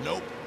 Nope.